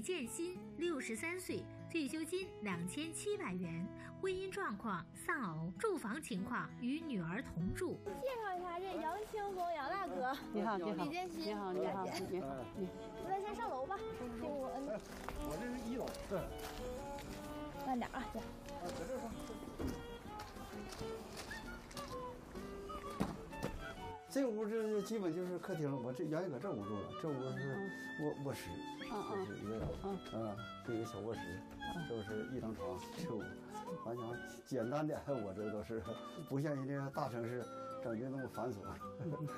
李建新，六十三岁，退休金两千七百元，婚姻状况丧偶，住房情况与女儿同住。介绍一下，这杨清红杨大哥。你好，你好，李建新，你好，你好，你好，你。咱先上楼吧。我这是一楼。对。慢点啊，姐。啊，在这上。这屋这基本就是客厅，我这原先搁这屋住了，这屋是卧卧室，这是一个，嗯，这个小卧室，这是一张床，这屋，完全简单点，我这都是不像人家大城市整的那么繁琐。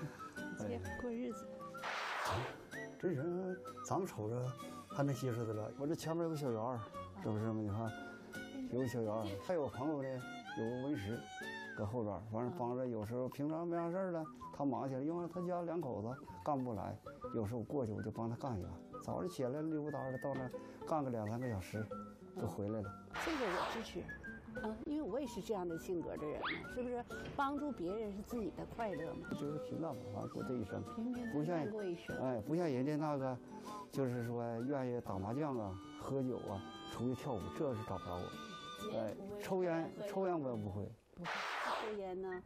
哎，过日子。这人咱们瞅着还能接受得了。我这前面有个小园是不是嘛？你看，有个小园还有朋友呢，有个温室。搁后边，完了帮着，有时候平常没啥事儿了，他忙起来，因为他家两口子干不来，有时候我过去我就帮他干一干。早上起来溜达的到那干个两三个小时，就回来了。这个我支持，啊，因为我也是这样的性格的人嘛，是不是？帮助别人是自己的快乐嘛。就是平淡嘛，过这一生，平平淡淡过一生。哎，不像人家那个，就是说愿意打麻将啊、喝酒啊、出去跳舞，这是找不着我。哎，抽烟，抽烟我也不会。不会。抽烟呢，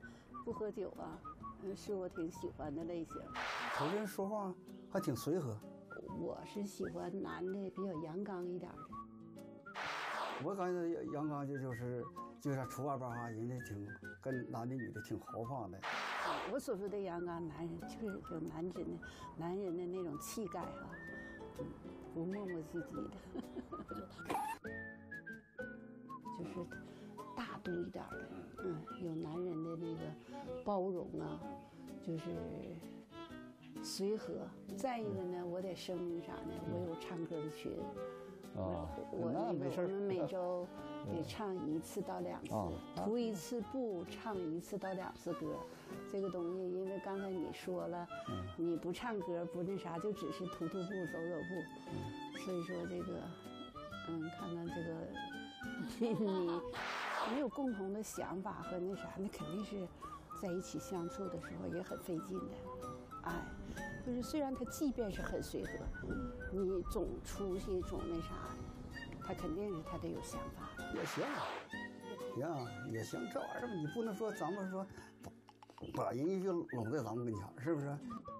不喝酒啊，是我挺喜欢的类型。瞅人说话还挺随和。我是喜欢男的比较阳刚一点的。我感觉阳刚就就是，就是出外边哈，人家挺跟男的女的挺豪放的。我所说的阳刚男人，就是有男人的男人的那种气概哈，不磨磨唧唧的，就是。大度一点的，嗯，有男人的那个包容啊，就是随和。再一个呢，我得声明啥呢？我有唱歌的群，我们每周 得唱一次到两次，涂一次布，唱一次到两次歌。这个东西，因为刚才你说了，你不唱歌不那啥，就只是涂涂布、走走步。所以说这个，嗯，看看这个你。没有共同的想法和那啥，那肯定是在一起相处的时候也很费劲的。哎，就是虽然他即便是很随和，你总出去总那啥，他肯定是他得有想法。也行，行也行，这玩意儿你不能说咱们说把人家就拢在咱们跟前，是不是？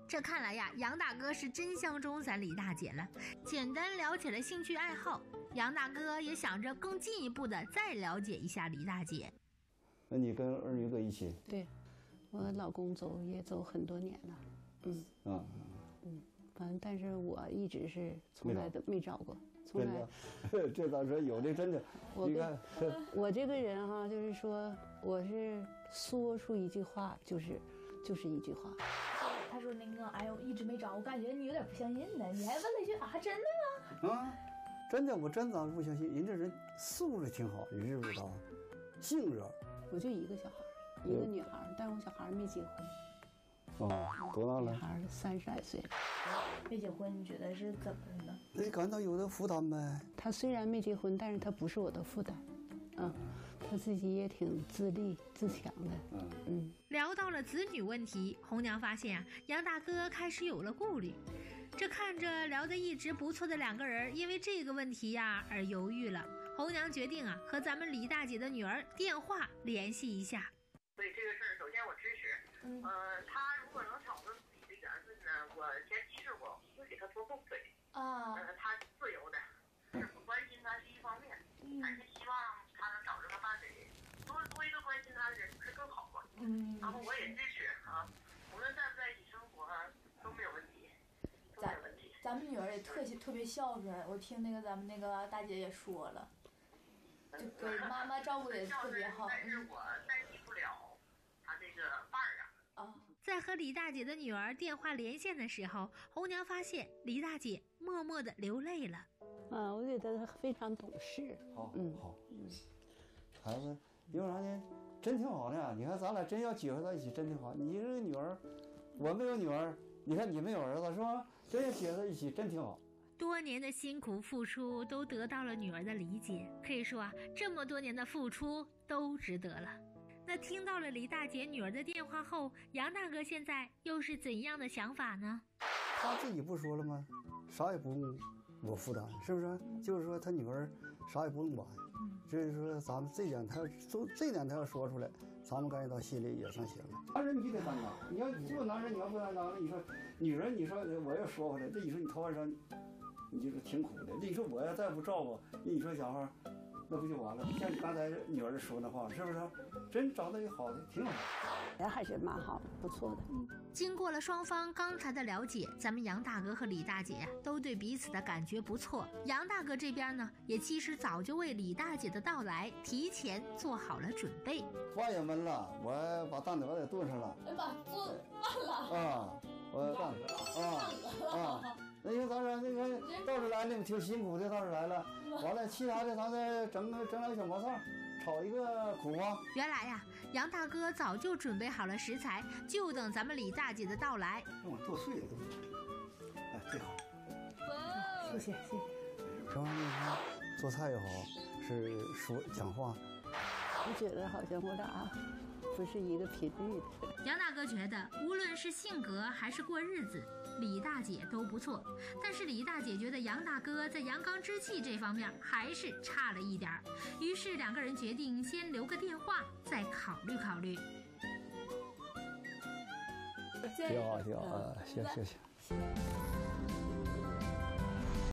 这看来呀，杨大哥是真相中咱李大姐了。简单聊起了兴趣爱好。杨大哥也想着更进一步的再了解一下李大姐。那你跟二女哥一起？对，我老公走也走很多年了。嗯。啊。嗯，反正但是我一直是从来都没找过，从来。这倒是有的，真的。我你看，我这个人哈，就是说，我是说出一句话就是就是一句话。他说那个，哎呦，一直没找，我感觉你有点不相信呢。你还问了一句啊，真的吗？啊。真的，我真咋不相信，人这人素质挺好，你知不知道？性格。我就一个小孩，一个女孩，但是我小孩没结婚。哦，多大了？女孩三十来岁。没结婚，你觉得是怎么的呢？那感到有的负担呗。他虽然没结婚，但是他不是我的负担。嗯，他自己也挺自立自强的。嗯嗯。聊到了子女问题，红娘发现啊，杨大哥开始有了顾虑。这看着聊得一直不错的两个人，因为这个问题呀而犹豫了。红娘决定啊，和咱们李大姐的女儿电话联系一下。所以这个事儿，首先我支持。嗯，他如果能找到自己的缘分呢，我前期试过，会给他拖后腿。啊。呃，他自由的，是不关心他是一方面，但是希望他能找着个伴侣，多多一个关心他的人，不是更好吗？嗯。然后我也支持啊，无论在不在一起生活都没有问题。咱咱们女儿也特特别孝顺，我听那个咱们那个大姐也说了，就给妈妈照顾也特别好。但是我代替不了她这个伴儿啊。啊，在和李大姐的女儿电话连线的时候，红娘发现李大姐默默的流泪了。啊，我觉得她非常懂事。好，嗯，好，嗯，孩子，因为啥呢？真挺好的。你看咱俩真要结合在一起，真挺好。你这个女儿，我没有女儿。你看，你没有儿子是吧？真要结合在一起真挺好。多年的辛苦付出都得到了女儿的理解，可以说啊，这么多年的付出都值得了。那听到了李大姐女儿的电话后，杨大哥现在又是怎样的想法呢？他自己不说了吗？啥也不用我负担，是不是？就是说他女儿啥也不用管，所以说咱们这点他要做这点他要说出来，咱们感觉到心里也算行了。男人你得担当，你要做男人你要不担当，那你说女人你说我要说回来，这你说你头发上，你就是挺苦的。你说我要再不照顾，那你说小孩。那不就完了？像你刚才女儿说那话，是不是？真找到一个好的，挺好。人还是蛮好，不错的。嗯。经过了双方刚才的了解，咱们杨大哥和李大姐呀，都对彼此的感觉不错。杨大哥这边呢，也其实早就为李大姐的到来提前做好了准备。饭也焖了，我把蛋得我给炖上了。哎妈，炖饭了。啊，我蛋啊啊。那行，咱说那个到这来了，挺辛苦的，到这来了。完了，其他的咱再整个整两个小毛菜，炒一个苦瓜。原来呀，杨大哥早就准备好了食材，就等咱们李大姐的到来。让我剁碎了都。哎，最好。哇，谢谢谢谢。然后你做菜也好，是说讲话。我觉得好像我俩不是一个频率的。杨大哥觉得，无论是性格还是过日子。李大姐都不错，但是李大姐觉得杨大哥在阳刚之气这方面还是差了一点儿，于是两个人决定先留个电话，再考虑考虑。挺好，挺好，行行行。